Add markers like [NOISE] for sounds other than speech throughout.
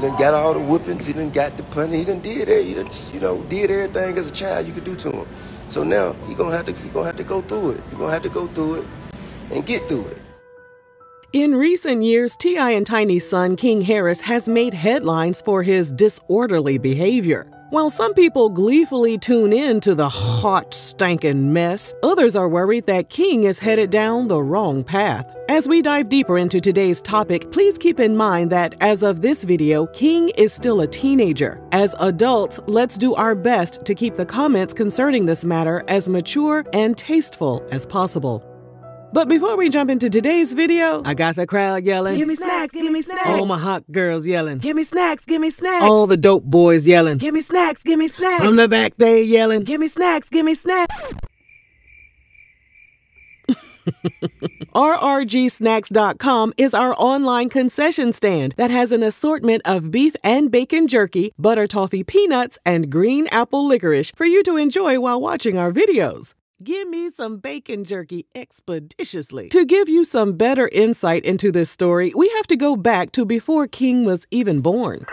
done got all the whoopings. He done got the punishment. He done did it. He done, you know, did everything as a child you could do to him. So now he gonna have to he gonna have to go through it. He gonna have to go through it and get through it. In recent years, T.I. and Tiny's son, King Harris, has made headlines for his disorderly behavior. While some people gleefully tune in to the hot, stankin' mess, others are worried that King is headed down the wrong path. As we dive deeper into today's topic, please keep in mind that as of this video, King is still a teenager. As adults, let's do our best to keep the comments concerning this matter as mature and tasteful as possible. But before we jump into today's video, I got the crowd yelling, Give me snacks, give me snacks. All my hot girls yelling, Give me snacks, give me snacks. All the dope boys yelling, Give me snacks, give me snacks. From the back they yelling, Give me snacks, give me snacks. RRGsnacks.com is our online concession stand that has an assortment of beef and bacon jerky, butter toffee peanuts, and green apple licorice for you to enjoy while watching our videos. Give me some bacon jerky expeditiously. To give you some better insight into this story, we have to go back to before King was even born.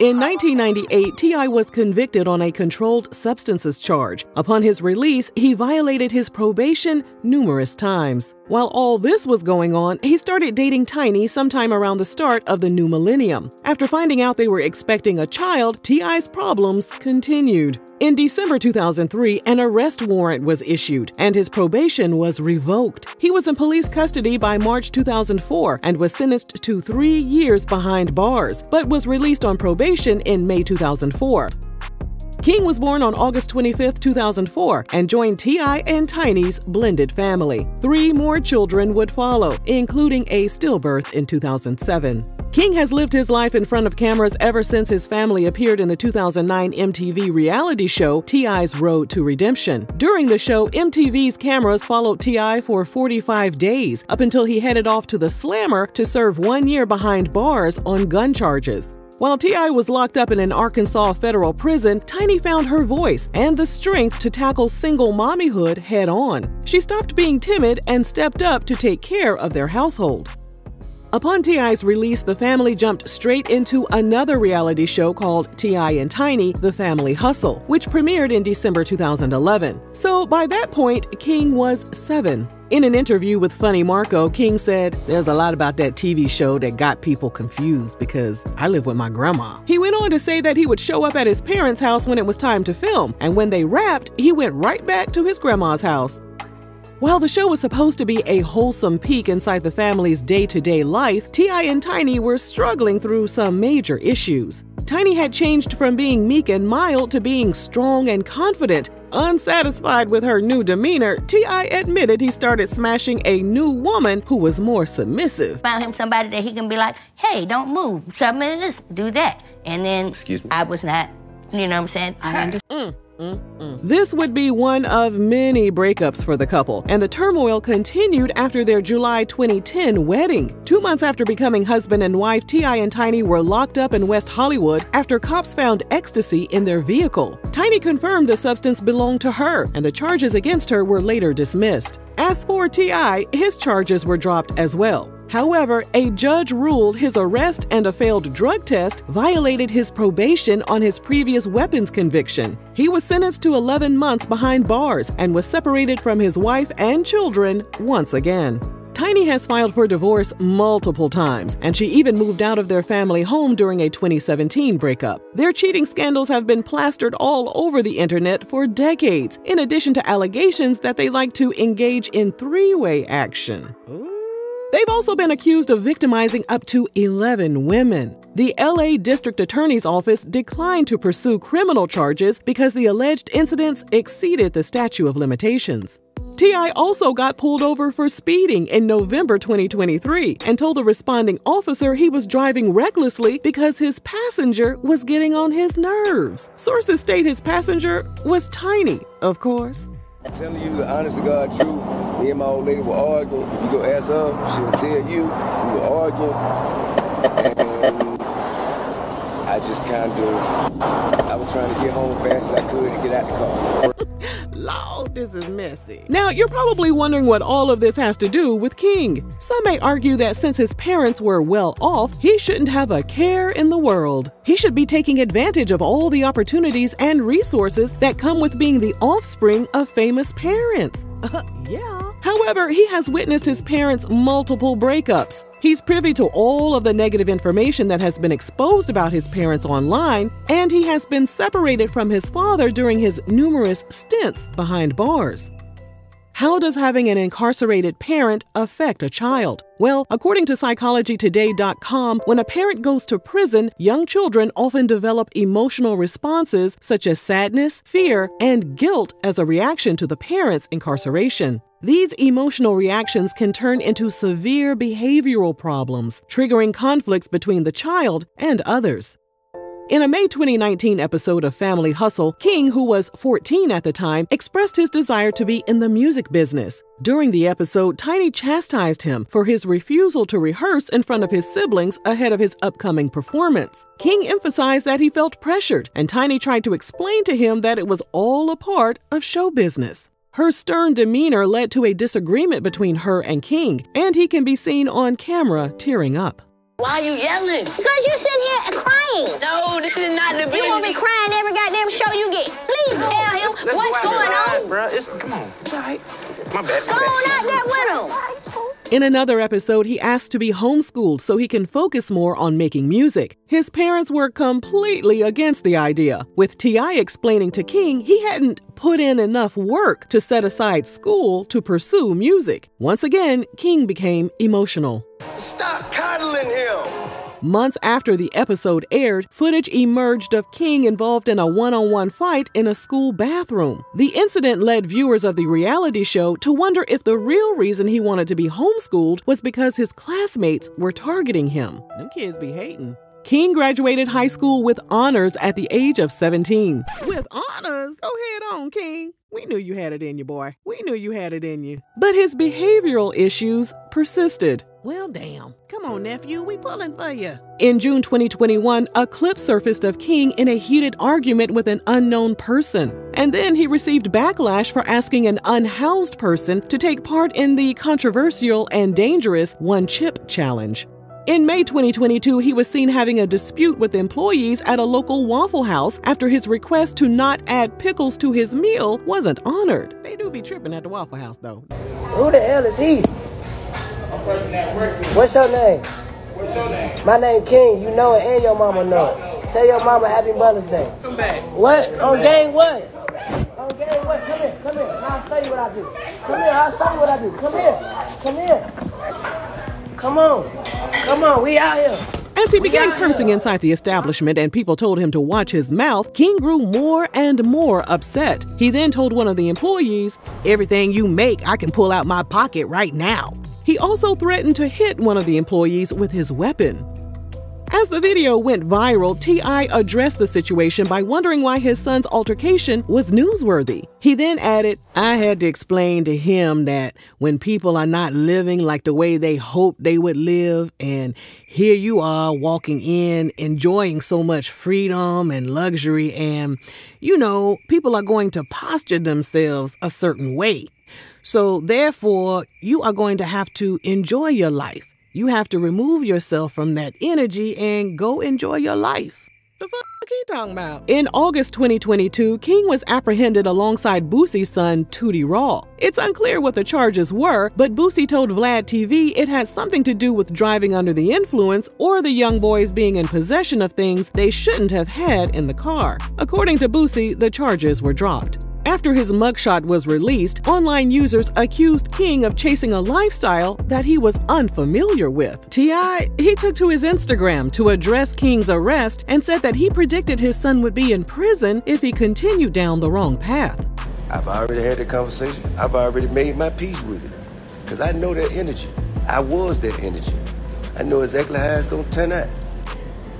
In 1998, T.I. was convicted on a controlled substances charge. Upon his release, he violated his probation numerous times. While all this was going on, he started dating Tiny sometime around the start of the new millennium. After finding out they were expecting a child, T.I.'s problems continued. In December 2003, an arrest warrant was issued and his probation was revoked. He was in police custody by March 2004 and was sentenced to three years behind bars, but was released on probation in May 2004. King was born on August 25, 2004, and joined T.I. and Tiny's blended family. Three more children would follow, including a stillbirth in 2007. King has lived his life in front of cameras ever since his family appeared in the 2009 MTV reality show T.I.'s Road to Redemption. During the show, MTV's cameras followed T.I. for 45 days, up until he headed off to the Slammer to serve one year behind bars on gun charges. While T.I. was locked up in an Arkansas federal prison, Tiny found her voice and the strength to tackle single mommyhood head on. She stopped being timid and stepped up to take care of their household. Upon T.I.'s release, the family jumped straight into another reality show called T.I. and Tiny The Family Hustle, which premiered in December 2011. So by that point, King was seven. In an interview with Funny Marco, King said, There's a lot about that TV show that got people confused because I live with my grandma. He went on to say that he would show up at his parents' house when it was time to film, and when they wrapped, he went right back to his grandma's house. While the show was supposed to be a wholesome peek inside the family's day to day life, T.I. and Tiny were struggling through some major issues. Tiny had changed from being meek and mild to being strong and confident. Unsatisfied with her new demeanor, T.I. admitted he started smashing a new woman who was more submissive. Found him somebody that he can be like, hey, don't move, submit this, do that. And then Excuse me. I was not, you know what I'm saying? Mm. This would be one of many breakups for the couple, and the turmoil continued after their July 2010 wedding. Two months after becoming husband and wife, T.I. and Tiny were locked up in West Hollywood after cops found ecstasy in their vehicle. Tiny confirmed the substance belonged to her, and the charges against her were later dismissed. As for T.I., his charges were dropped as well. However, a judge ruled his arrest and a failed drug test violated his probation on his previous weapons conviction. He was sentenced to 11 months behind bars and was separated from his wife and children once again. Tiny has filed for divorce multiple times, and she even moved out of their family home during a 2017 breakup. Their cheating scandals have been plastered all over the internet for decades, in addition to allegations that they like to engage in three way action. They've also been accused of victimizing up to 11 women. The LA District Attorney's Office declined to pursue criminal charges because the alleged incidents exceeded the statute of limitations. T.I. also got pulled over for speeding in November 2023 and told the responding officer he was driving recklessly because his passenger was getting on his nerves. Sources state his passenger was tiny, of course. Telling you the honest to God truth. Me and my old lady were arguing. You go ask her, she'll tell you. We were arguing. And I just kind of, I was trying to get home as fast as I could to get out the car. Lord, this is messy. Now, you're probably wondering what all of this has to do with King. Some may argue that since his parents were well off, he shouldn't have a care in the world. He should be taking advantage of all the opportunities and resources that come with being the offspring of famous parents. [LAUGHS] Yeah. However, he has witnessed his parents' multiple breakups. He's privy to all of the negative information that has been exposed about his parents online, and he has been separated from his father during his numerous stints behind bars. How does having an incarcerated parent affect a child? Well, according to psychologytoday.com, when a parent goes to prison, young children often develop emotional responses such as sadness, fear, and guilt as a reaction to the parent's incarceration. These emotional reactions can turn into severe behavioral problems, triggering conflicts between the child and others. In a May 2019 episode of Family Hustle, King, who was 14 at the time, expressed his desire to be in the music business. During the episode, Tiny chastised him for his refusal to rehearse in front of his siblings ahead of his upcoming performance. King emphasized that he felt pressured, and Tiny tried to explain to him that it was all a part of show business. Her stern demeanor led to a disagreement between her and King, and he can be seen on camera tearing up. Why are you yelling? Because you sitting here crying. No, this is not the You won't be crying every goddamn show you get. Please tell him Let's what's go going outside, on. Bro. It's, come on. It's all right. My bad. Go My on bad. out there with him. In another episode, he asked to be homeschooled so he can focus more on making music. His parents were completely against the idea, with T.I. explaining to King he hadn't put in enough work to set aside school to pursue music. Once again, King became emotional. Stop coddling him. Months after the episode aired, footage emerged of King involved in a one on one fight in a school bathroom. The incident led viewers of the reality show to wonder if the real reason he wanted to be homeschooled was because his classmates were targeting him. Them kids be hating. King graduated high school with honors at the age of 17. With honors. Go ahead on, King. We knew you had it in you, boy. We knew you had it in you. But his behavioral issues persisted. Well, damn. Come on, nephew. We pulling for you. In June 2021, a clip surfaced of King in a heated argument with an unknown person. And then he received backlash for asking an unhoused person to take part in the controversial and dangerous One Chip Challenge. In May 2022, he was seen having a dispute with employees at a local Waffle House after his request to not add pickles to his meal wasn't honored. They do be tripping at the Waffle House, though. Who the hell is he? What's your name? What's your name? My name King. You know it, and your mama know it. Tell your mama Happy Mother's Day. Come back. What? On game what? On game what? Come here. Come here. I'll show you what I do. Come here. I'll show you what I do. Come here. Come here. Come on. Come on. We out here. As he began cursing inside the establishment and people told him to watch his mouth, King grew more and more upset. He then told one of the employees, Everything you make, I can pull out my pocket right now. He also threatened to hit one of the employees with his weapon. As the video went viral, T.I. addressed the situation by wondering why his son's altercation was newsworthy. He then added, I had to explain to him that when people are not living like the way they hoped they would live, and here you are walking in, enjoying so much freedom and luxury, and you know, people are going to posture themselves a certain way. So, therefore, you are going to have to enjoy your life. You have to remove yourself from that energy and go enjoy your life. The fuck he talking about? In August 2022, King was apprehended alongside Boosie's son, Tootie Raw. It's unclear what the charges were, but Boosie told Vlad TV it had something to do with driving under the influence or the young boys being in possession of things they shouldn't have had in the car. According to Boosie, the charges were dropped. After his mugshot was released, online users accused King of chasing a lifestyle that he was unfamiliar with. T.I. he took to his Instagram to address King's arrest and said that he predicted his son would be in prison if he continued down the wrong path. I've already had the conversation. I've already made my peace with it. Because I know that energy. I was that energy. I know exactly how it's going to turn out.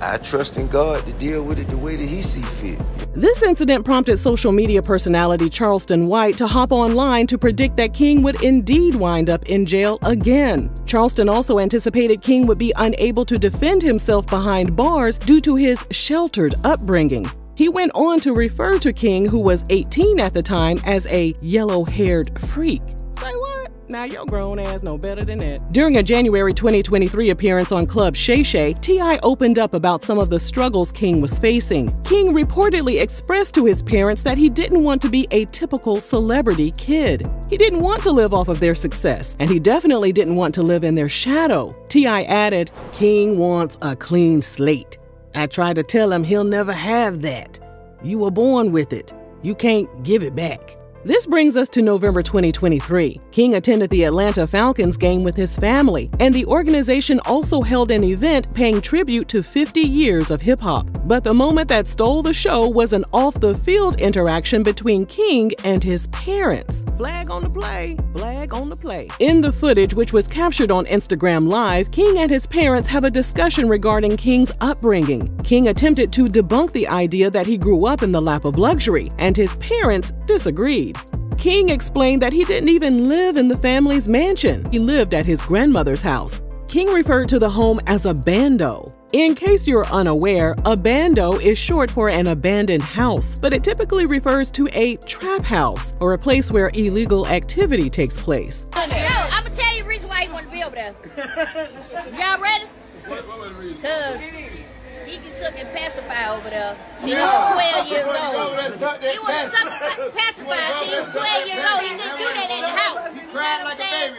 I trust in God to deal with it the way that He see fit. This incident prompted social media personality Charleston White to hop online to predict that King would indeed wind up in jail again. Charleston also anticipated King would be unable to defend himself behind bars due to his sheltered upbringing. He He went on to refer to King, who was 18 at the time, as a yellow haired freak. Say what? Now your grown ass know better than that. During a January 2023 appearance on Club Shay Shay, T.I. opened up about some of the struggles King was facing. King reportedly expressed to his parents that he didn't want to be a typical celebrity kid. He didn't want to live off of their success, and he definitely didn't want to live in their shadow. T.I. added, King wants a clean slate. I tried to tell him he'll never have that. You were born with it. You can't give it back. This brings us to November 2023. King attended the Atlanta Falcons game with his family, and the organization also held an event paying tribute to 50 years of hip hop. But the moment that stole the show was an off the field interaction between King and his parents. Flag on the play, flag on the play. In the footage, which was captured on Instagram Live, King and his parents have a discussion regarding King's upbringing. King attempted to debunk the idea that he grew up in the lap of luxury, and his parents disagreed. King explained that he didn't even live in the family's mansion. He lived at his grandmother's house. King referred to the home as a bando. In case you're unaware, a bando is short for an abandoned house, but it typically refers to a trap house or a place where illegal activity takes place. No, I'm gonna tell you the reason why he wanted to be over there. [LAUGHS] Y'all ready? Cause he can suck and pacify over there. Till he was 12 years old. He was sucking pacify till he was 12 years old. He couldn't do that in the house. You know what I'm saying?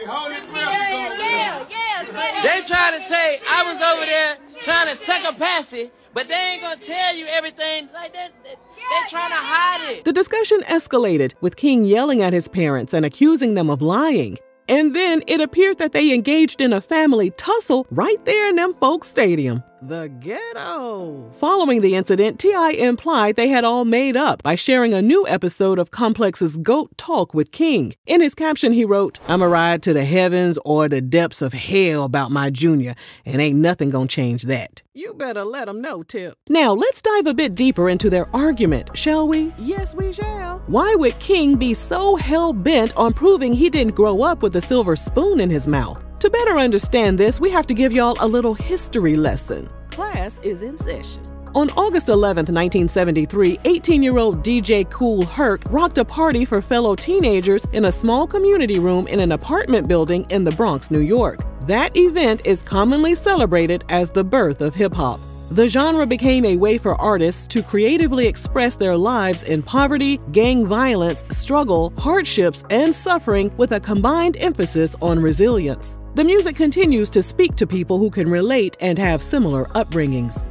Yeah, yeah, yeah. They trying to say I was over there trying to suck a passy, but they ain't gonna tell you everything like that. They, they trying to hide it. The discussion escalated, with King yelling at his parents and accusing them of lying. And then it appeared that they engaged in a family tussle right there in them folks' stadium. The ghetto. Following the incident, T.I. implied they had all made up by sharing a new episode of Complex's Goat Talk with King. In his caption, he wrote, I'm a ride to the heavens or the depths of hell about my junior, and ain't nothing gonna change that. You better let them know, Tip. Now, let's dive a bit deeper into their argument, shall we? Yes, we shall. Why would King be so hell bent on proving he didn't grow up with a silver spoon in his mouth? To better understand this, we have to give y'all a little history lesson. Class is in session. On August 11, 1973, 18 year old DJ Kool Herc rocked a party for fellow teenagers in a small community room in an apartment building in the Bronx, New York. That event is commonly celebrated as the birth of hip hop. The genre became a way for artists to creatively express their lives in poverty, gang violence, struggle, hardships, and suffering with a combined emphasis on resilience. The music continues to speak to people who can relate and have similar upbringings.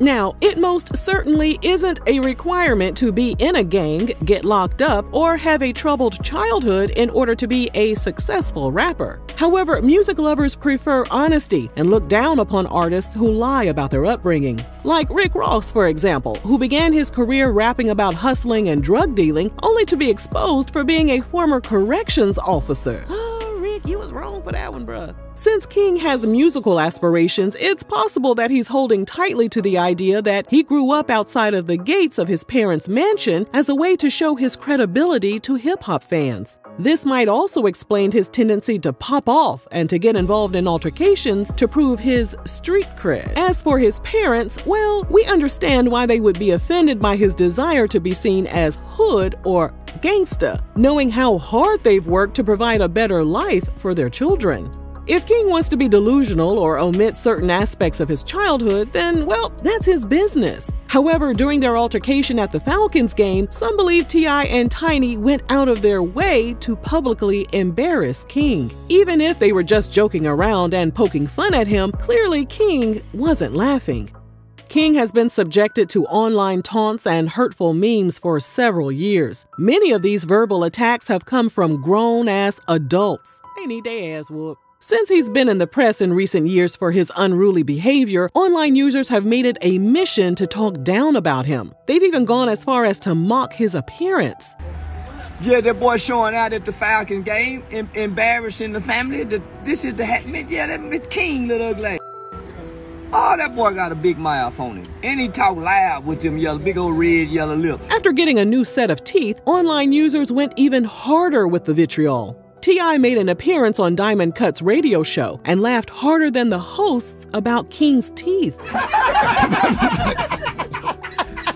Now, it most certainly isn't a requirement to be in a gang, get locked up, or have a troubled childhood in order to be a successful rapper. However, music lovers prefer honesty and look down upon artists who lie about their upbringing. Like Rick Ross, for example, who began his career rapping about hustling and drug dealing only to be exposed for being a former corrections officer. [GASPS] [GASPS] Wrong for that one, bruh. Since King has musical aspirations, it's possible that he's holding tightly to the idea that he grew up outside of the gates of his parents' mansion as a way to show his credibility to hip hop fans. This might also explain his tendency to pop off and to get involved in altercations to prove his street cred. As for his parents, well, we understand why they would be offended by his desire to be seen as hood or gangsta, knowing how hard they've worked to provide a better life for their children. If King wants to be delusional or omit certain aspects of his childhood, then, well, that's his business. However, during their altercation at the Falcons game, some believe T.I. and Tiny went out of their way to publicly embarrass King. Even if they were just joking around and poking fun at him, clearly King wasn't laughing. King has been subjected to online taunts and hurtful memes for several years. Many of these verbal attacks have come from grown ass adults. They need their ass whooped. Since he's been in the press in recent years for his unruly behavior, online users have made it a mission to talk down about him. They've even gone as far as to mock his appearance. Yeah, that boy showing out at the Falcon game, em- embarrassing the family. The, this is the hat. Yeah, that King, little ugly. Oh, that boy got a big mouth on him. And he talk loud with them yellow, big old red yellow lips. After getting a new set of teeth, online users went even harder with the vitriol. T.I. made an appearance on Diamond Cut's radio show and laughed harder than the hosts about King's teeth.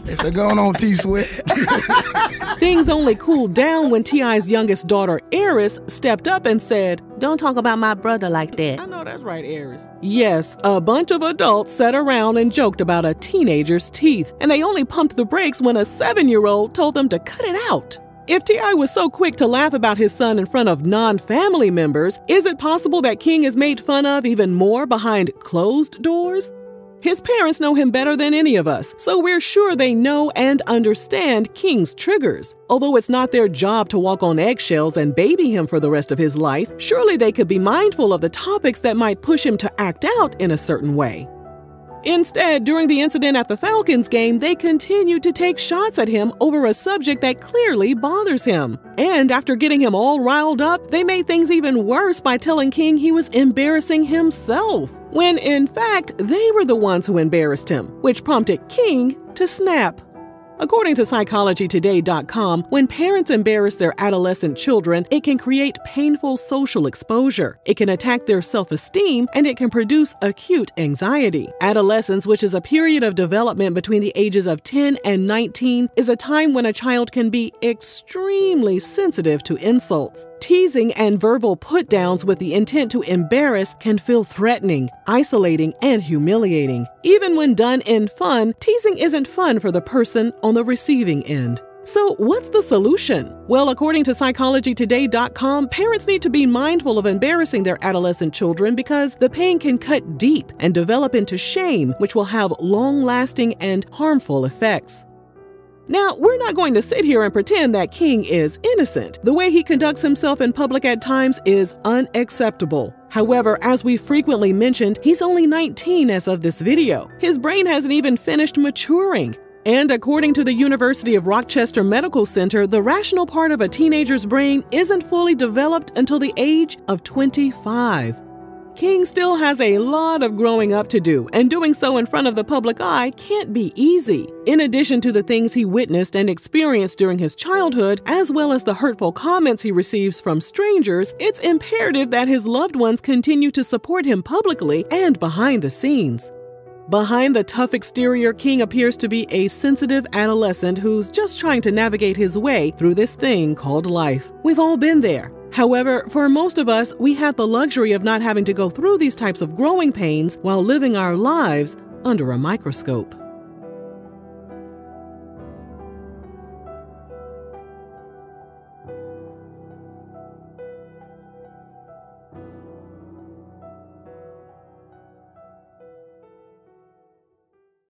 It's a going on, T Sweat. [LAUGHS] Things only cooled down when T.I.'s youngest daughter, Heiress, stepped up and said, Don't talk about my brother like that. I know that's right, Heiress. Yes, a bunch of adults sat around and joked about a teenager's teeth, and they only pumped the brakes when a seven year old told them to cut it out. If T.I. was so quick to laugh about his son in front of non family members, is it possible that King is made fun of even more behind closed doors? His parents know him better than any of us, so we're sure they know and understand King's triggers. Although it's not their job to walk on eggshells and baby him for the rest of his life, surely they could be mindful of the topics that might push him to act out in a certain way. Instead, during the incident at the Falcons game, they continued to take shots at him over a subject that clearly bothers him. And after getting him all riled up, they made things even worse by telling King he was embarrassing himself, when in fact, they were the ones who embarrassed him, which prompted King to snap. According to PsychologyToday.com, when parents embarrass their adolescent children, it can create painful social exposure. It can attack their self esteem and it can produce acute anxiety. Adolescence, which is a period of development between the ages of 10 and 19, is a time when a child can be extremely sensitive to insults. Teasing and verbal put downs with the intent to embarrass can feel threatening, isolating, and humiliating. Even when done in fun, teasing isn't fun for the person on the receiving end. So, what's the solution? Well, according to psychologytoday.com, parents need to be mindful of embarrassing their adolescent children because the pain can cut deep and develop into shame, which will have long lasting and harmful effects. Now, we're not going to sit here and pretend that King is innocent. The way he conducts himself in public at times is unacceptable. However, as we frequently mentioned, he's only 19 as of this video. His brain hasn't even finished maturing. And according to the University of Rochester Medical Center, the rational part of a teenager's brain isn't fully developed until the age of 25. King still has a lot of growing up to do, and doing so in front of the public eye can't be easy. In addition to the things he witnessed and experienced during his childhood, as well as the hurtful comments he receives from strangers, it's imperative that his loved ones continue to support him publicly and behind the scenes. Behind the tough exterior, King appears to be a sensitive adolescent who's just trying to navigate his way through this thing called life. We've all been there. However, for most of us, we have the luxury of not having to go through these types of growing pains while living our lives under a microscope.